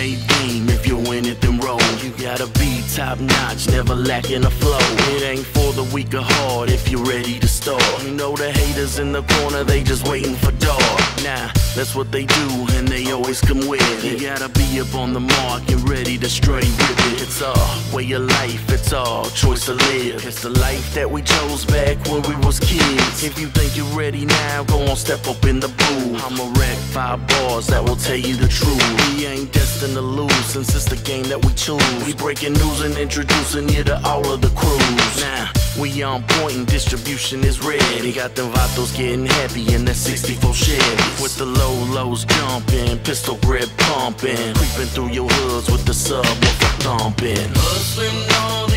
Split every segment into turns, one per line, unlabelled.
same game. If you win it, then roll top notch, never lacking a flow. It ain't for the weak heart if you're ready to start. You know the haters in the corner, they just waiting for dark. Nah, that's what they do, and they always come with it. You gotta be up on the mark and ready to straight with it. It's our way of life, it's our choice to live. It's the life that we chose back when we was kids. If you think you're ready now, go on, step up in the booth. I'ma wreck five bars that will tell you the truth. We ain't destined to lose since it's the game that we choose. We breaking news and introducing you to all of the crews. Now, we on point and distribution is ready. Got them vatos getting happy in that 64 Chevy. With the low lows jumping, pistol grip pumping. Creeping through your hoods with the subwoofer thumping. Hustling on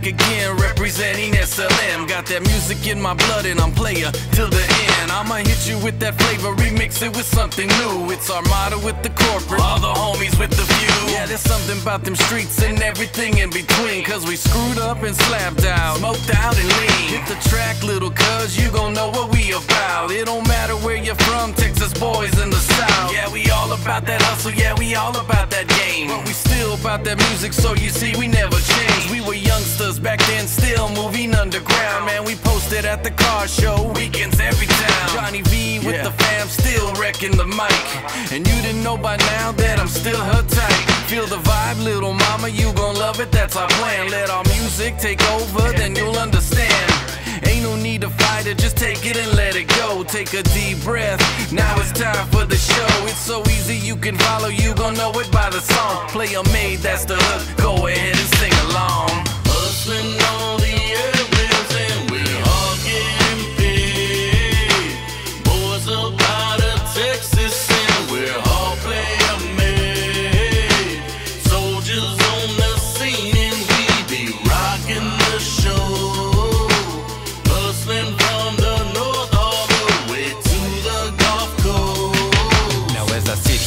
back again, representing SLM. Got that music in my blood and I'm player till the end. I'ma hit you with that flavor, remix it with something new. It's Armada with the corporate, all the homies with the few. Yeah, there's something about them streets and everything in between. Cause we screwed up and slapped out, smoked out and lean. Hit the track, little cuz, you gon' know what we about. It don't matter where you're from, Texas boys in the south. Yeah, we all about that hustle, yeah, we all about that game. But we still about that music, so you see, we never changed. We were youngsters back then, still moving underground. Man, we posted at the car show, weekends every town. Johnny V with
Yeah.
the fam, still wrecking the mic. And you didn't know by now that I'm still her type. Feel the vibe, little mama, you gon' love it, that's our plan. Let our music take over, then you'll understand. Ain't no need to fight it, just take it and let it go. Take a deep breath, now it's time for the show. It's so easy, you can follow, you gon' know it by the song. Playa made, that's the hook, go ahead and sing along.
Hustling on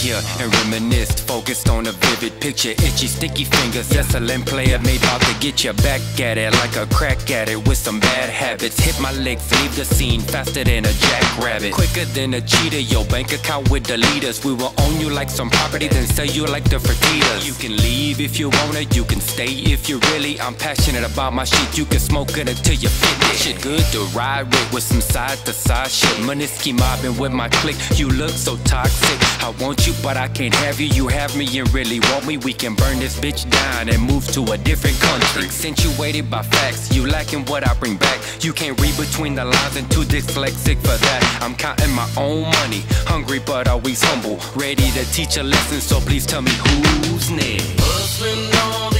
here and reminisce, focused on a vivid picture, itchy sticky fingers, SLM playa made out to get you back at it like a crack at it with some bad habits. Hit my legs, leave the scene faster than a jackrabbit, quicker than a cheetah. Your bank account with the leaders, we will own you like some property, then sell you like the Fertitas. You can leave if you wanna, you can stay if you really. I'm passionate about my shit, you can smoke it until you fit it. Shit good to ride with, with some side to side shit. Moniski mobbing with my clique, you look so toxic. I want you, but I can't have you. You have me and really want me. We can burn this bitch down and move to a different country. Accentuated by facts, you lacking what I bring back. You can't read between the lines and too dyslexic for that. I'm counting my own money, hungry but always humble. Ready to teach a lesson, so please tell me who's next.
Hustling on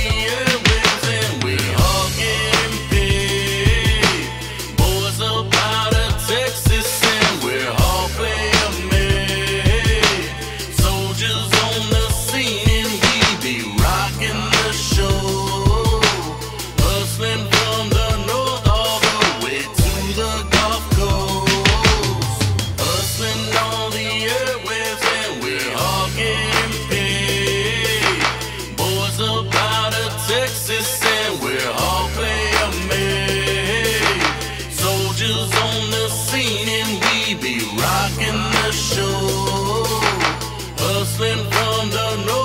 don't know